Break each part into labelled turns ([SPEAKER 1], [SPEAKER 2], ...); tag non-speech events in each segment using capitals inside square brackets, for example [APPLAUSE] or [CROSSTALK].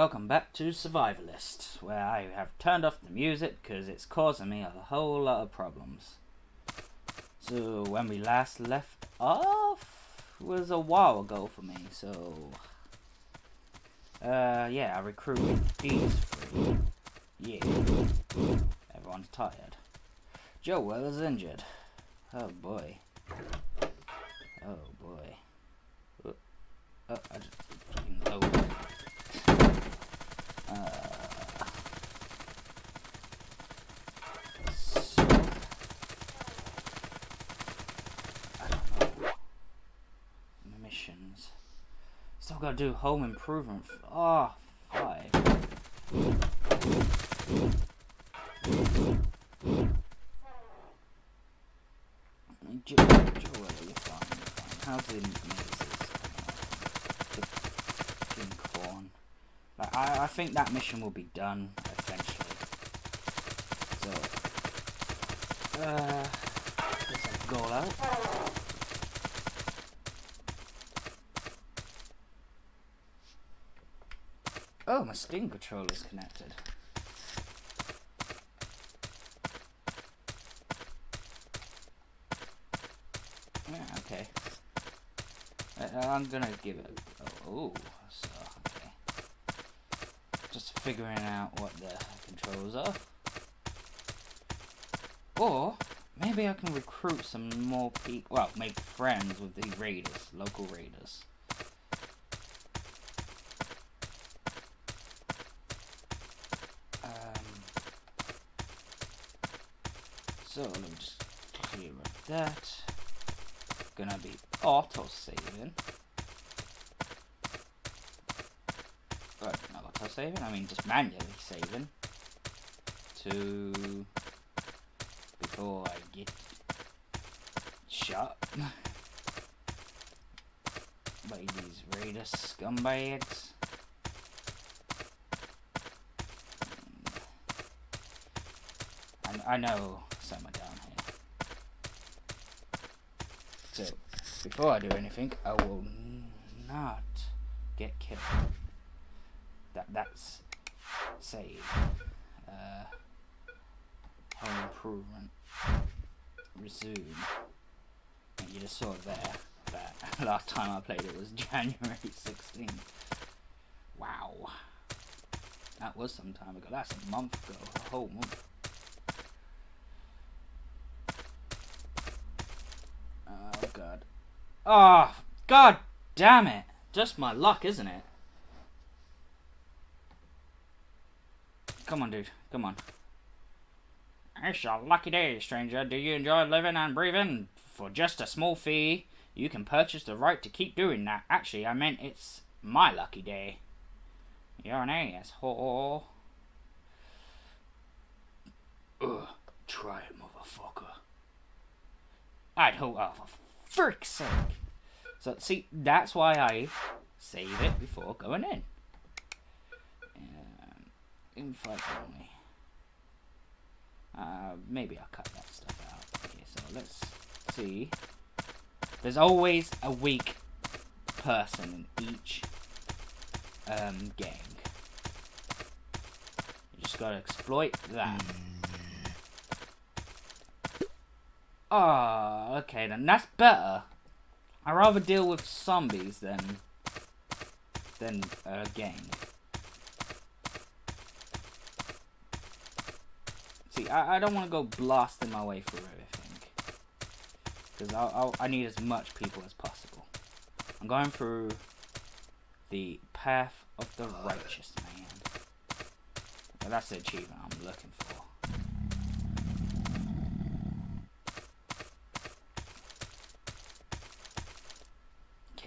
[SPEAKER 1] welcome back to Survivalist, where I have turned off the music because it's causing me a whole lot of problems. So, when we last left off was a while ago for me, so. Uh, yeah, I recruited these three. Yeah. Everyone's tired. Joe Weller's injured. Oh boy. Oh boy. Oh, oh I just fucking loaded. Uh, so, I don't know. Missions. Still gotta do home improvement. Oh, five. Fine. How's the fucking corn. Like, I, I think that mission will be done eventually. So, uh, go out. Oh, my Steam controller's connected. Yeah, okay. Uh, I'm gonna give it. A, oh, so okay. Just figuring out what the controls are. Or maybe I can recruit some more people. Well, make friends with the raiders, local raiders. So let me just clear up that. Gonna be auto saving. Right, not auto saving, I mean just manually saving. To before I get shot [LAUGHS] by these raider scumbags. Hmm. I, I know down here. So, before I do anything, I will not get killed. That that's save. Uh, home improvement. Resume. And you just saw there that [LAUGHS] last time I played it was [LAUGHS] January 16th. Wow. That was some time ago. That's a month ago. A whole month. Oh god. Oh god damn it. Just my luck, isn't it? Come on, dude. Come on. It's your lucky day, stranger. Do you enjoy living and breathing? For just a small fee, you can purchase the right to keep doing that. Actually, I meant it's my lucky day. You're an asshole. Ugh, try it, motherfucker. I'd oh, for frick's sake. So, see, that's why I save it before going in. Um, invite only. Uh, maybe I'll cut that stuff out. Okay, so let's see. There's always a weak person in each um, gang. You just gotta exploit that. Ah, okay then. That's better. I'd rather deal with zombies than than a gang. See, I, I don't want to go blasting my way through everything. Because I'll, I'll, I need as much people as possible. I'm going through the path of the righteous man. That's the achievement I'm looking for.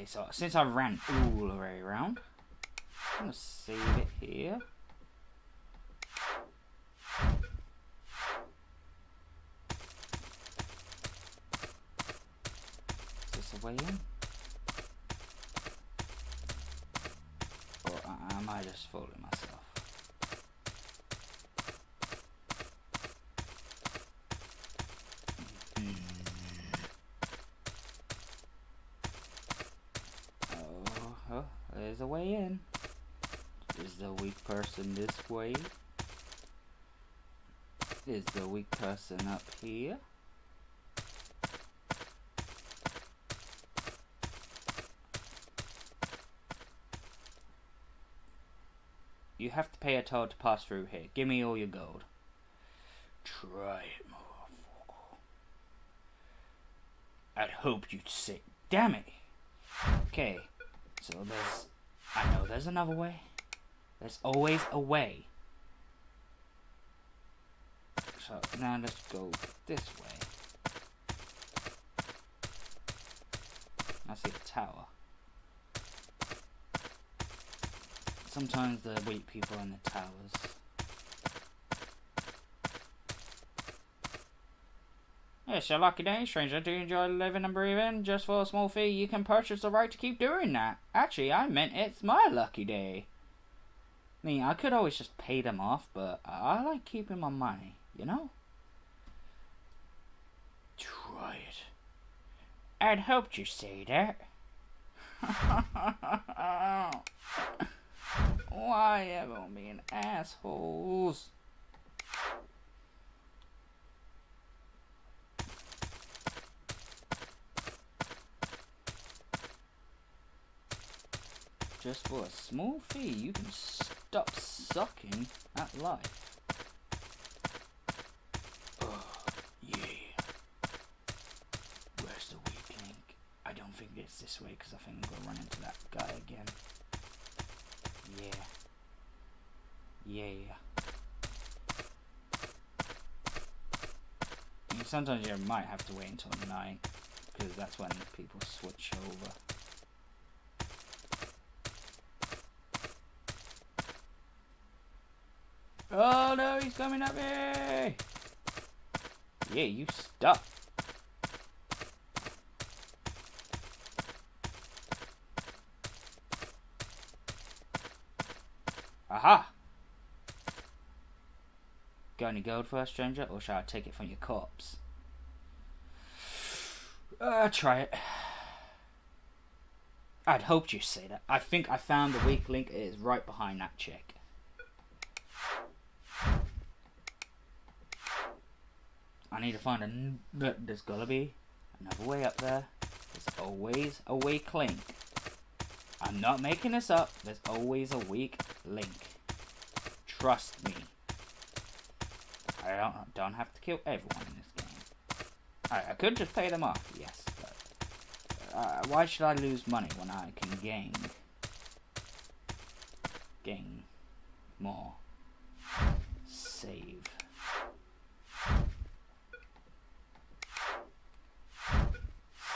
[SPEAKER 1] Okay, so since I ran all the way around, I'm gonna save it here. Is this a way in? Or am I just fooling myself? Hmm. Oh, oh, there's a way in. Is the weak person this way? Is the weak person up here? You have to pay a toll to pass through here. Give me all your gold. Try it, motherfucker. I'd hoped you'd say, damn it. Okay, so there's, I know there's another way. There's always a way. So now let's go this way. I see a tower. Sometimes the weak people in the towers. It's your lucky day, stranger. Do you enjoy living and breathing? Just for a small fee, you can purchase the right to keep doing that. Actually, I meant it's my lucky day. I mean, I could always just pay them off, but I like keeping my money, you know? Try it. I'd hoped you'd say that. [LAUGHS] Why everyone being assholes? Just for a small fee, you can stop sucking at life. Oh, yeah. Where's the weak link? I don't think it's this way because I think I'm going to run into that guy again. Yeah. Yeah. Sometimes you might have to wait until night because that's when people switch over. Oh no, he's coming at me! Yeah, you stuck. Aha! Got any gold for us, stranger, or shall I take it from your corpse? Uh, try it. I'd hoped you'd say that. I think I found the weak link. It is right behind that chick. I need to find a. There's gotta be another way up there. There's always a weak link. I'm not making this up. There's always a weak link. Trust me. I don't don't have to kill everyone in this game. I, I could just pay them off, yes, but uh, why should I lose money when I can gain gain more? Save.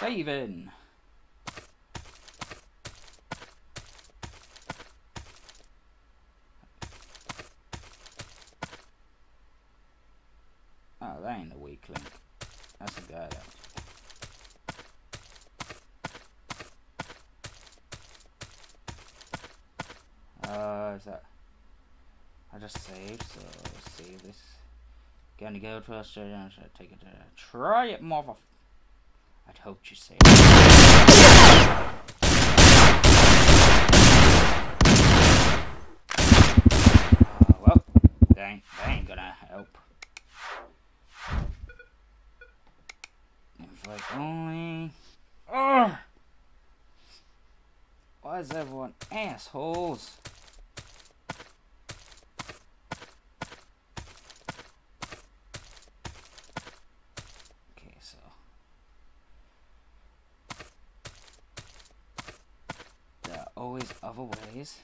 [SPEAKER 1] Saving. Oh, that ain't a weak link. That's a guy that. Uh, is that? I just saved, so save this. Gonna go to Australia. I take it to try it, mother? I'd hoped you'd say. Uh, well, that ain't, that ain't gonna help. If I only. Ugh! Why is everyone assholes? always other ways.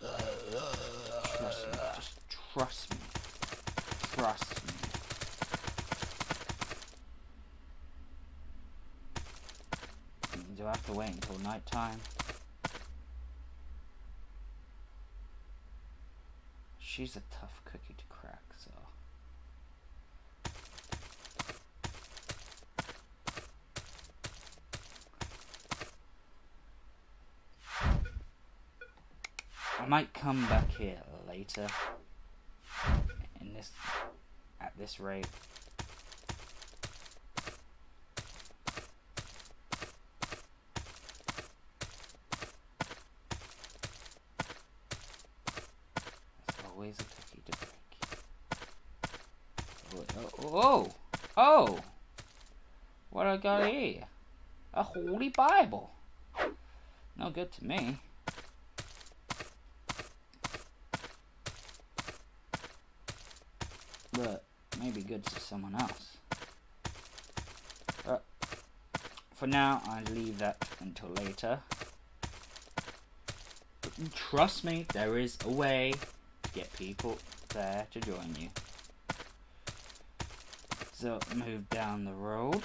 [SPEAKER 1] Trust me, just trust me. Trust me. I have to wait until night time? She's a tough cookie to crack, so. I might come back here later. In this, at this rate. Oh, oh! What I got here? A holy Bible. No good to me. But maybe good to someone else. But for now, I leave that until later. But trust me, there is a way to get people there to join you. So move down the road.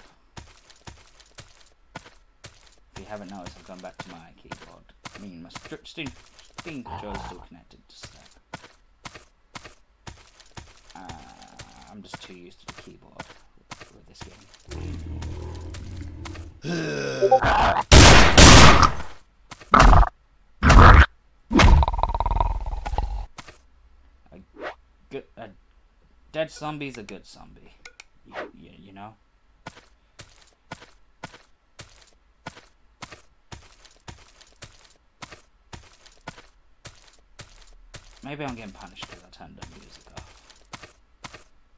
[SPEAKER 1] If you haven't noticed, I've gone back to my keyboard. I mean, my Steam, Steam controller is still connected. Uh, I'm just too used to the keyboard with, this game. good, a dead zombie's a good zombie. You, you, know? Maybe I'm getting punished because I turned the music off.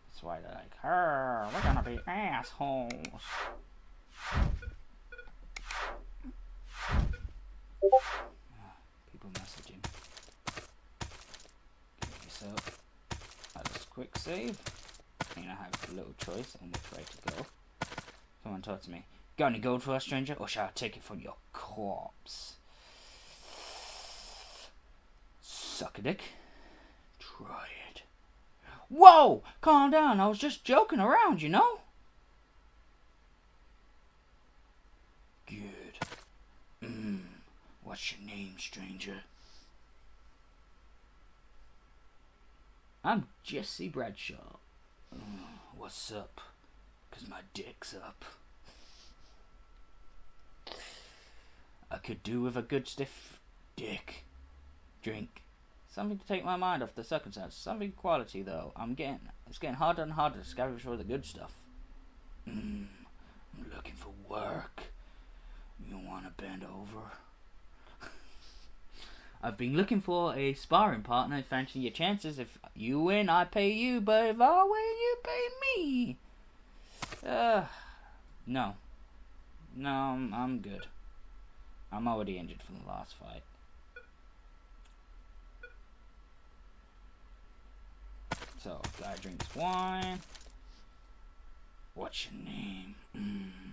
[SPEAKER 1] That's why they're like, "Her, we're gonna be assholes." Ah, people messaging. Okay, so I just quick save. And I have a little choice on which way to go. Come Someone talk to me. Got any gold for us, stranger, or shall I take it from your corpse? Suck a dick. Try it. Whoa! Calm down. I was just joking around, you know? Good. Mmm. What's your name, stranger? I'm Jesse Bradshaw. [SIGHS] What's up? Cause my dick's up. I could do with a good stiff dick. Drink. Something to take my mind off the circumstance. Something quality though. I'm getting it's getting harder and harder to scavenge for the good stuff. Mm, I'm looking for work. You wanna bend over? I've been looking for a sparring partner. Fancy your chances. If you win, I pay you. But if I win, you pay me. Uh, no. No, I'm, I'm good. I'm already injured from the last fight. So, guy drinks wine. What's your name? Mm.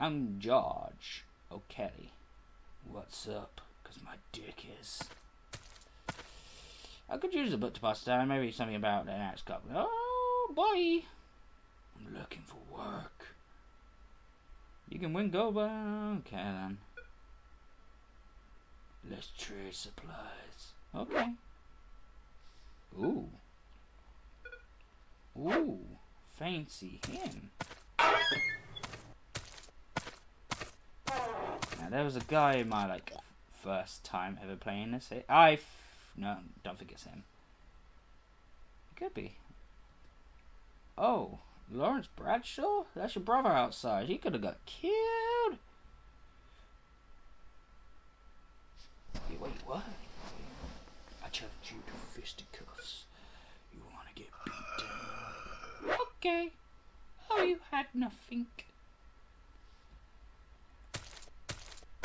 [SPEAKER 1] I'm George O'Kelly. What's up? Because my dick is. I could use a book to pass time. Maybe something about an axe cup. Oh, boy. I'm looking for work. You can win gold, but okay then. Let's trade supplies. Okay. Ooh. Ooh. Fancy him. Now there was a guy in my like first time ever playing this. I no, don't think it's him. It could be. Oh, Lawrence Bradshaw? That's your brother outside. He could have got killed. Wait, wait, what? I challenge you to fisticuffs. You want to get beaten? Okay. Oh, you had nothing.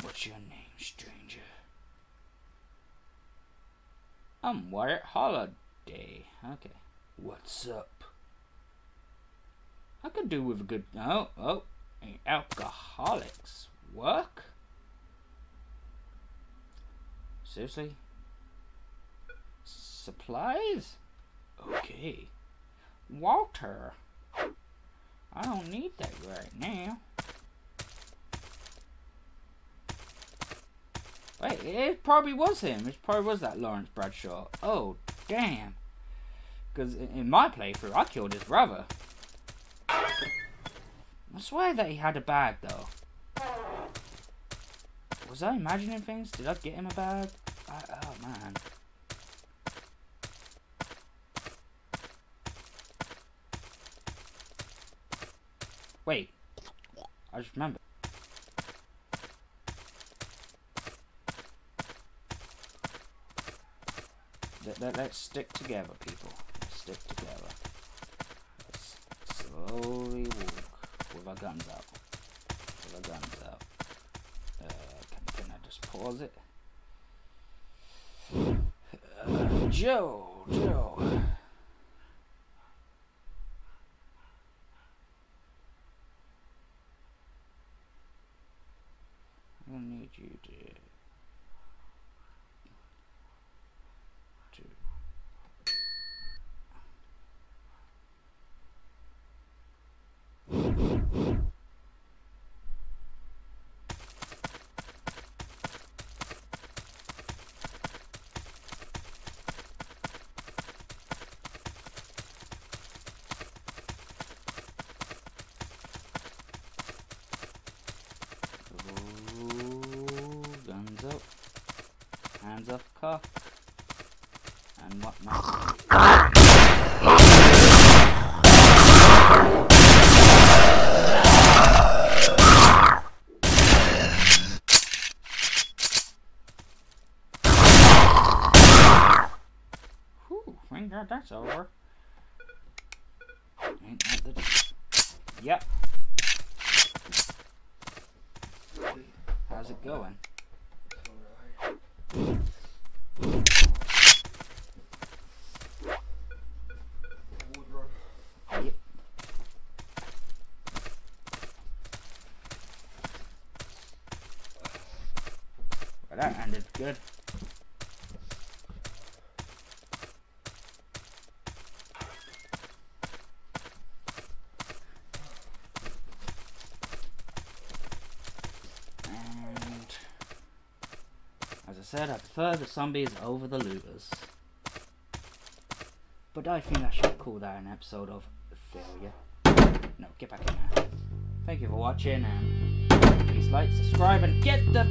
[SPEAKER 1] What's your name, stranger? I'm Wyatt Holiday. Okay. What's up? I could do with a good. Oh, oh. Alcoholics. Work? Seriously? Supplies? Okay. Walter. I don't need that right now. Wait, it probably was him. It probably was that Lawrence Bradshaw. Oh, damn. Because in my playthrough, I killed his brother. I swear that he had a bag, though. Was I imagining things? Did I get him a bag? I, oh, man. Wait. I just remembered. Let, let's stick together, people. Let's stick together. slowly walk with our guns out. With our guns out. Uh, can, can I just pause it? Uh, Joe, Joe. I need you to to Ooh, guns up, hands off car, and whatnot. Whew, thank God that's over. Yep. How's it going? That ended good. And as I I prefer the zombies over the looters. But I think I should call that an episode of failure. No, get back in there. Thank you for watching and please like, subscribe and get the